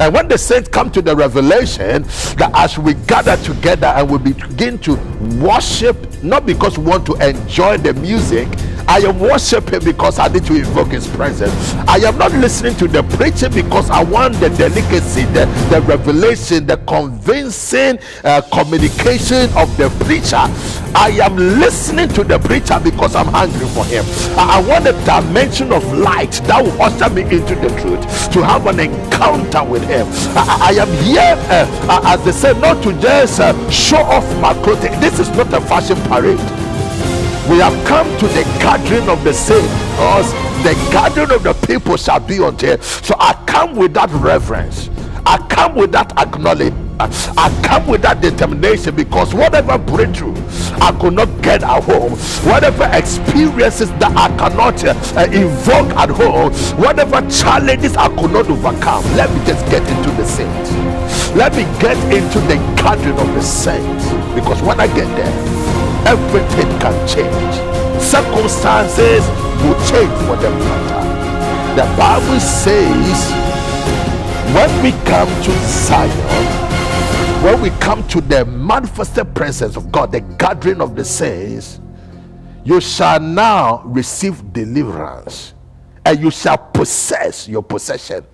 And when the saints come to the revelation that as we gather together and we begin to worship, not because we want to enjoy the music, I am worshiping because I need to invoke His presence. I am not listening to the preaching because I want the delicacy, the, the revelation, the convincing uh, communication of the preacher. I am listening to the preacher because I'm hungry for Him. I, I want a dimension of light that will usher me into the truth to have an encounter with Him. I, I am here, uh, as they say, not to just uh, show off my clothing. This is not a fashion parade we have come to the gathering of the saints. The gathering of the people shall be until Shiloh come with that reverence. I come with that acknowledgement. I come with that determination because whatever breakthrough I could not get at home, whatever experiences that I cannot uh, uh, invoke at home, whatever challenges I could not overcome, let me just get into the saints. Let me get into the gathering of the saints. Because when I get there, everything can change. Circumstances will change for the better. The Bible says when we come to Zion, when we come to the manifested presence of God, the gathering of the saints, you shall now receive deliverance and you shall possess your possession